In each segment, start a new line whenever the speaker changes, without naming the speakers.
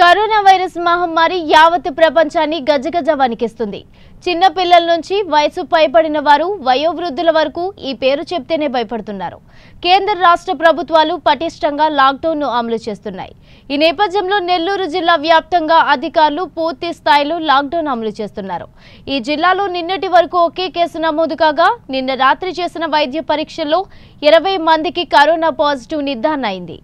Corona virus మహమ్మారి యావత్ ప్రపంచాన్ని గజగజ వణికిస్తుంది చిన్నపిల్లల నుంచి వయసు పైబడిన వారు వయోవృద్ధుల వరకు ఈ పేరు చెప్తేనే భయపడుతున్నారు. కేంద్ర రాష్ట్ర ప్రభుత్వాలు పటిష్టంగా లాక్డౌన్ను అమలు చేస్తున్నాయి. ఈ నేపథ్యంలో నెల్లూరు జిల్లా వ్యాప్తంగా అధికారులు పూర్తి స్థాయిలో లాక్డౌన్ అమలు చేస్తున్నారు. ఈ జిల్లాలో నిన్నటి వరకు ఒకే కేసు నమోదు కాగా నిన్న రాత్రి చేసిన వైద్య పరీక్షల్లో ఇరవై మందికి కరోనా పాజిటివ్ నిర్ధారణ అయింది.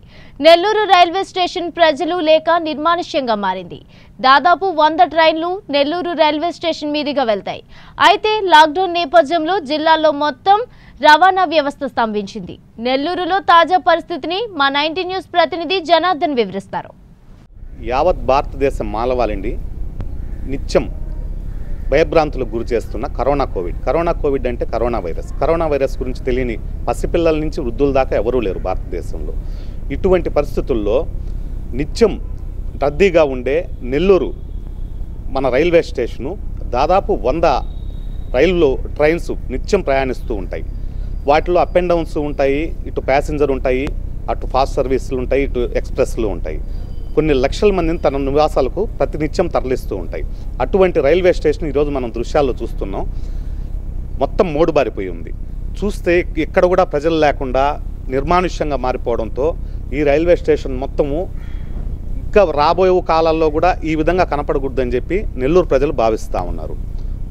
నెల్లూరు రైల్వే స్టేషన్ ప్రజలు లేక నిర్మానుష్యంగా మారింది. దాదాపు వంద ట్రైన్లు నెల్లూరు రైల్వే స్టేషన్ మీదుగా వెళ్తాయి. అయితే లాక్డౌన్ నేపథ్యంలో జిల్లాలో మొత్తం రవాణా వ్యవస్థ స్తంభించింది. నెల్లూరులో తాజా పరిస్థితిని మా నైన్టీ న్యూస్ ప్రతినిధి జనార్దన్ వివరిస్తారు.
యావత్ భారతదేశం మాలవాలండి. నిత్యం భయభ్రాంతులకు గురి చేస్తున్న కరోనా కోవిడ్. కరోనా కోవిడ్ అంటే కరోనా వైరస్. కరోనా వైరస్ గురించి తెలియని పసిపిల్లల నుంచి వృద్ధుల దాకా ఎవరూ లేరు భారతదేశంలో. ఇటువంటి పరిస్థితుల్లో నిత్యం రద్దీగా ఉండే నెల్లూరు మన రైల్వే స్టేషను దాదాపు వంద రైళ్ళు ట్రైన్స్ నిత్యం ప్రయాణిస్తూ ఉంటాయి. వాటిలో అప్ అండ్ డౌన్స్ ఉంటాయి ఇటు ప్యాసింజర్ ఉంటాయి అటు ఫాస్ట్ సర్వీసులు ఉంటాయి ఇటు ఎక్స్ప్రెస్లు ఉంటాయి. కొన్ని లక్షల మందిని తన నివాసాలకు ప్రతినిత్యం తరలిస్తూ ఉంటాయి. అటువంటి రైల్వే స్టేషన్ ఈరోజు మనం దృశ్యాల్లో చూస్తున్నాం. మొత్తం మోడుబారిపోయి ఉంది. చూస్తే ఎక్కడ కూడా ప్రజలు లేకుండా నిర్మానుష్యంగా మారిపోవడంతో ఈ రైల్వే స్టేషన్ మొత్తము ఇంకా రాబోయే కాలాల్లో కూడా ఈ విధంగా కనపడకూడదని చెప్పి నెల్లూరు ప్రజలు భావిస్తూ ఉన్నారు.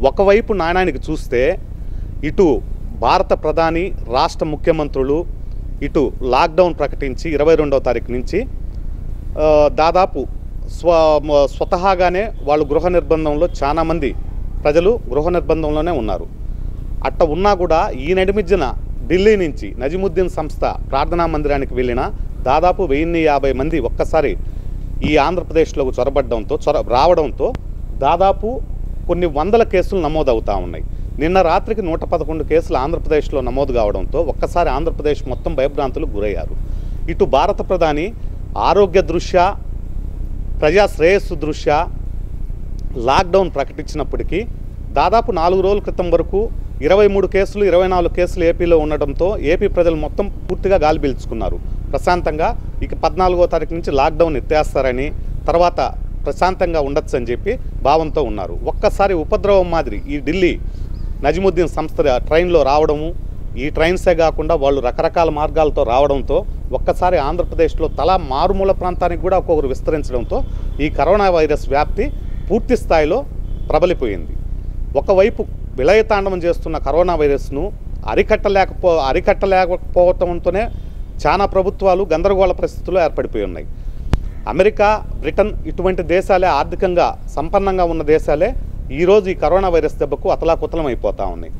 ఒకవైపు నాణానికి చూస్తే ఇటు భారత ప్రధాని రాష్ట్ర ముఖ్యమంత్రులు ఇటు లాక్డౌన్ ప్రకటించి ఇరవై రెండవ తారీఖు నుంచి దాదాపు స్వ స్వతహాగానే వాళ్ళు గృహ నిర్బంధంలో చాలామంది ప్రజలు గృహ నిర్బంధంలోనే ఉన్నారు. అట్ట ఉన్నా కూడా ఈ నడిమిజ్జన ఢిల్లీ నుంచి నజిముద్దీన్ సంస్థ ప్రార్థనా మందిరానికి వెళ్ళిన దాదాపు వెయ్యిన్ని యాభై మంది ఒక్కసారి ఈ ఆంధ్రప్రదేశ్లోకి చొరబడడంతో చొర రావడంతో దాదాపు కొన్ని వందల కేసులు నమోదవుతూ ఉన్నాయి. నిన్న రాత్రికి నూట పదకొండు కేసులు ఆంధ్రప్రదేశ్లో నమోదు కావడంతో ఒక్కసారి ఆంధ్రప్రదేశ్ మొత్తం భయభ్రాంతులు గురయ్యారు. ఇటు భారత ప్రధాని ఆరోగ్య దృష్ట్యా ప్రజా శ్రేయస్సు దృష్ట్యా లాక్డౌన్ ప్రకటించినప్పటికీ దాదాపు నాలుగు రోజుల క్రితం వరకు ఇరవై మూడు కేసులు ఇరవై నాలుగు కేసులు ఏపీలో ఉండడంతో ఏపీ ప్రజలు మొత్తం పూర్తిగా గాలి పీల్చుకున్నారు. ప్రశాంతంగా ఇక పద్నాలుగో తారీఖు నుంచి లాక్డౌన్ ఎత్తేస్తారని తర్వాత ప్రశాంతంగా ఉండొచ్చు అని చెప్పి భావంతో ఉన్నారు. ఒక్కసారి ఉపద్రవం మాదిరి ఈ ఢిల్లీ నజిముద్దీన్ సంస్థ ట్రైన్లో రావడము ఈ ట్రైన్సే కాకుండా వాళ్ళు రకరకాల మార్గాలతో రావడంతో ఒక్కసారి ఆంధ్రప్రదేశ్లో తలా మారుమూల ప్రాంతానికి కూడా ఒక్కొక్కరు విస్తరించడంతో ఈ కరోనా వైరస్ వ్యాప్తి పూర్తి స్థాయిలో ప్రబలిపోయింది. ఒకవైపు విలయతాండవం చేస్తున్న కరోనా వైరస్ను అరికట్టలేకపో అరికట్టలేకపోవటంతోనే చాలా ప్రభుత్వాలు గందరగోళ పరిస్థితుల్లో ఏర్పడిపోయి ఉన్నాయి. అమెరికా బ్రిటన్ ఇటువంటి దేశాలే ఆర్థికంగా సంపన్నంగా ఉన్న దేశాలే ఈరోజు ఈ కరోనా వైరస్ దెబ్బకు అతలాకుతలం అయిపోతూ ఉన్నాయి.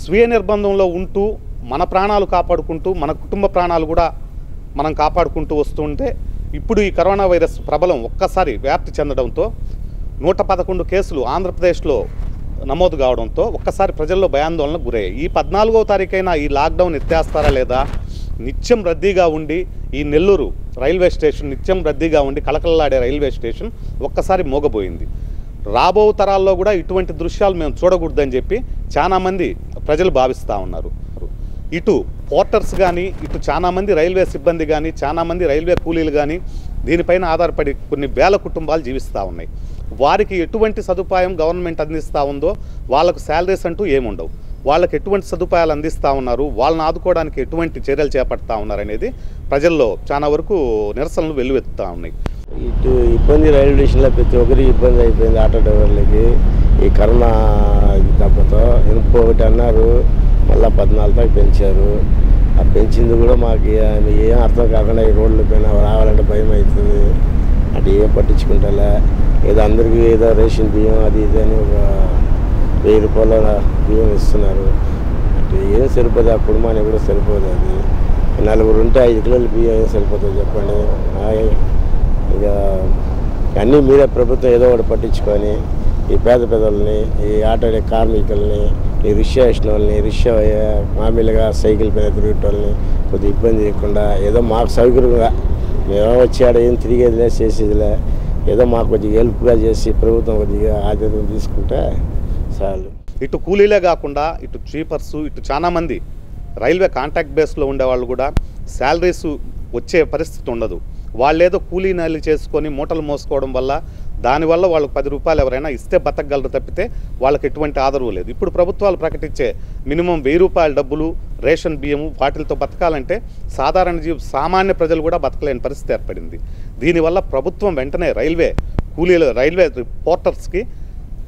స్వీయ నిర్బంధంలో ఉంటూ మన ప్రాణాలు కాపాడుకుంటూ మన కుటుంబ ప్రాణాలు కూడా మనం కాపాడుకుంటూ వస్తుంటే ఇప్పుడు ఈ కరోనా వైరస్ ప్రబలం ఒక్కసారి వ్యాప్తి చెందడంతో నూట పదకొండు కేసులు ఆంధ్రప్రదేశ్లో నమోదు కావడంతో ఒక్కసారి ప్రజల్లో భయాందోళనకు గురయ్యాయి. ఈ పద్నాలుగో తారీఖైనా ఈ లాక్డౌన్ ఎత్తేస్తారా లేదా? నిత్యం రద్దీగా ఉండి ఈ నెల్లూరు రైల్వే స్టేషన్ నిత్యం రద్దీగా ఉండి కలకలలాడే రైల్వే స్టేషన్ ఒక్కసారి మోగబోయింది. రాబో తరాల్లో కూడా ఇటువంటి దృశ్యాలు మేము చూడకూడదని చెప్పి చాలామంది ప్రజలు భావిస్తూ ఉన్నారు. ఇటు పోర్టర్స్ కానీ ఇటు చాలామంది రైల్వే సిబ్బంది కానీ చాలామంది రైల్వే కూలీలు కానీ దీనిపైన ఆధారపడి కొన్ని వేల కుటుంబాలు జీవిస్తూ ఉన్నాయి. వారికి ఎటువంటి సదుపాయం గవర్నమెంట్ అందిస్తూ ఉందో వాళ్ళకు శాలరీస్ అంటూ ఏముండవు. వాళ్ళకి ఎటువంటి సదుపాయాలు అందిస్తూ ఉన్నారు వాళ్ళని ఆదుకోవడానికి ఎటువంటి చర్యలు చేపడతా ఉన్నారు అనేది ప్రజల్లో చాలా వరకు నిరసనలు వెల్లువెత్తుతూ ఉన్నాయి.
ఇటు ఇబ్బంది రైల్వే స్టేషన్లో ప్రతి ఒక్కరికి ఇబ్బంది అయిపోయింది ఆటో డ్రైవర్లకి. ఈ కరోనా ఇది దెబ్బతో ఒకటి అన్నారు మళ్ళీ పద్నాలుగు దాకా పెంచారు. ఆ పెంచింది కూడా మాకు ఏం అర్థం కాకుండా ఈ రోడ్ల పైన రావాలంటే భయం అవుతుంది. అటు ఏం పట్టించుకుంటా ఏదో అందరికీ ఏదో రేషన్ బియ్యం అది ఇది అని ఒక వెయ్యి రూపాయల బియ్యం ఇస్తున్నారు. అంటే ఏం సరిపోదు ఆ కుటుంబానికి కూడా సరిపోదు అది. నలుగురు ఉంటే ఐదు కిలోల బియ్యం ఏం సరిపోతుంది చెప్పండి. ఇక అన్నీ మీరే ప్రభుత్వం ఏదో ఒకటి పట్టించుకొని ఈ పేద పేదల్ని ఈ ఆటో కార్మికుల్ని ఈ రిక్షా వేసిన వాళ్ళని రిక్షా మామూలుగా సైకిల్ పైన తిరిగేటోళ్ళని కొద్దిగా ఇబ్బంది లేకుండా ఏదో మాకు సౌకర్యంగా మేము వచ్చాడు ఏం తిరిగేదిలే చేసేదిలే ఏదో మాకు కొద్దిగా హెల్ప్గా చేసి ప్రభుత్వం కొద్దిగా ఆధ్వర్యం తీసుకుంటే చాలు.
ఇటు కూలీలే కాకుండా ఇటు చీపర్స్ ఇటు చాలామంది రైల్వే కాంటాక్ట్ బేస్లో ఉండేవాళ్ళు కూడా శాలరీస్ వచ్చే పరిస్థితి ఉండదు. వాళ్ళేదో కూలీ నాలి చేసుకొని మూటలు మోసుకోవడం వల్ల దానివల్ల వాళ్ళకి పది రూపాయలు ఎవరైనా ఇస్తే బతకగలరు తప్పితే వాళ్ళకి ఎటువంటి ఆదరవు లేదు. ఇప్పుడు ప్రభుత్వాలు ప్రకటించే మినిమం వెయ్యి రూపాయల డబ్బులు రేషన్ బియ్యము వాటితో బతకాలంటే సాధారణ జీవ సామాన్య ప్రజలు కూడా బతకలేని పరిస్థితి ఏర్పడింది. దీనివల్ల ప్రభుత్వం వెంటనే రైల్వే కూలీలు రైల్వే పోర్టర్స్కి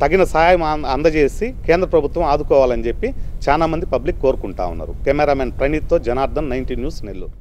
తగిన సహాయం అందజేసి కేంద్ర ప్రభుత్వం ఆదుకోవాలని చెప్పి చాలామంది పబ్లిక్ కోరుకుంటా ఉన్నారు. కెమెరామెన్ ప్రణీత్తో జనార్దన్ నైన్టీ న్యూస్ నెల్లూరు.